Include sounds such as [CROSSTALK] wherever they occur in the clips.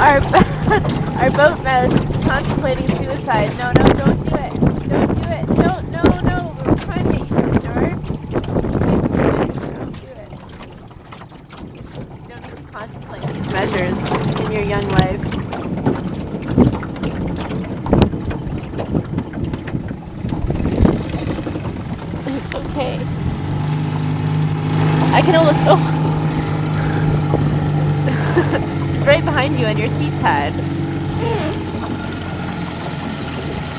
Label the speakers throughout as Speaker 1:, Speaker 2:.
Speaker 1: Our [LAUGHS] our boat mouse is contemplating suicide. No, no, don't do it. Don't do it. No, no, no. We're trying to get you door. Don't do it. Don't need contemplate these measures in your young life. It's [LAUGHS] okay. I can almost. Oh. it's right behind you on your seat pad.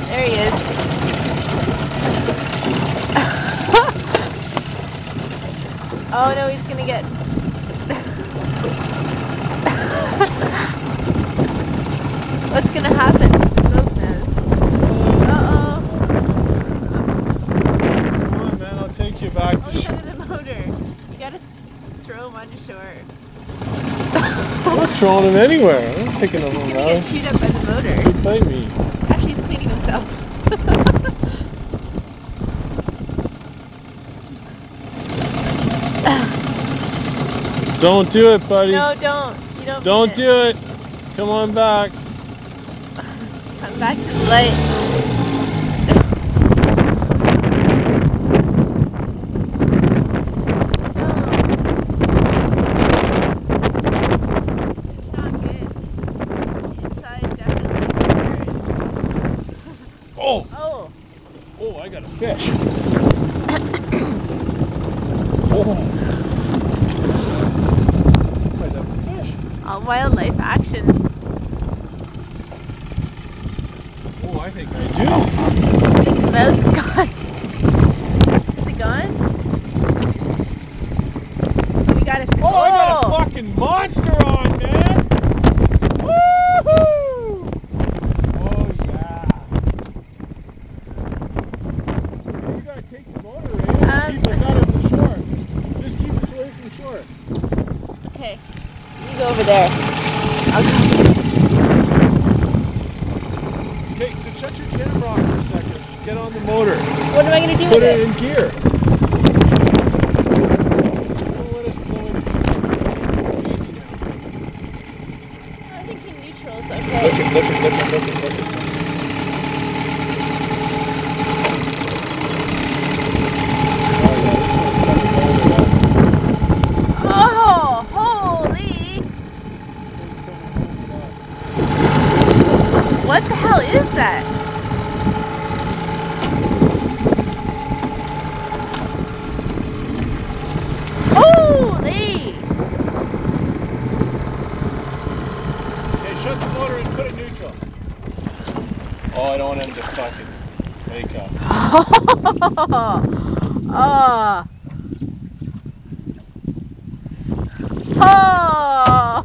Speaker 1: There he is. [LAUGHS] oh no, he's gonna get. [LAUGHS] What's gonna happen?
Speaker 2: Come on, man, I'll take you back
Speaker 1: oh.
Speaker 2: to
Speaker 1: the motor. You gotta throw him on shore.
Speaker 2: I'm throwing him anywhere. I'm not picking him
Speaker 1: He's
Speaker 2: up
Speaker 1: get chewed up by the motor.
Speaker 2: He bite me.
Speaker 1: Actually, he's cleaning himself. [LAUGHS]
Speaker 2: Don't do it, buddy.
Speaker 1: no, don't. You don't.
Speaker 2: Don't do it. Come on back.
Speaker 1: Come back to the light. It's not good. Inside definitely hurts.
Speaker 2: Oh,
Speaker 1: Oh.
Speaker 2: Oh, I got a fish. [COUGHS] Oh. I got a fish.
Speaker 1: All wildlife action.
Speaker 2: Oh, I think I do.
Speaker 1: The mouse is gone. Is it gone? We got a
Speaker 2: Oh, I got a fucking monster on, man. Woohoo! Oh yeah. You gotta take the motor in.
Speaker 1: Um,
Speaker 2: keep us out of the shore. Just keep us away from shore.
Speaker 1: Okay. You go over there.
Speaker 2: Okay, so shut your camera off for a second. Get on the motor.
Speaker 1: What am I gonna do
Speaker 2: Put
Speaker 1: with
Speaker 2: it
Speaker 1: it?
Speaker 2: in gear. Don't let us go into easy now.
Speaker 1: I think in neutral is
Speaker 2: Look
Speaker 1: okay.
Speaker 2: it, look it, look it, look it, look it.
Speaker 1: Oh, holy! What the hell is that? Holy!
Speaker 2: Okay, shut the motor and put it neutral. Oh, I don't want him to fucking wake up.
Speaker 1: oh. Oh.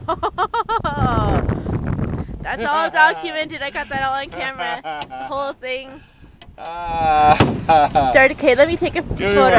Speaker 1: That's all documented. I got that all on camera. The whole thing. [LAUGHS]
Speaker 2: Ah.
Speaker 1: Start. Okay, let me take a photo.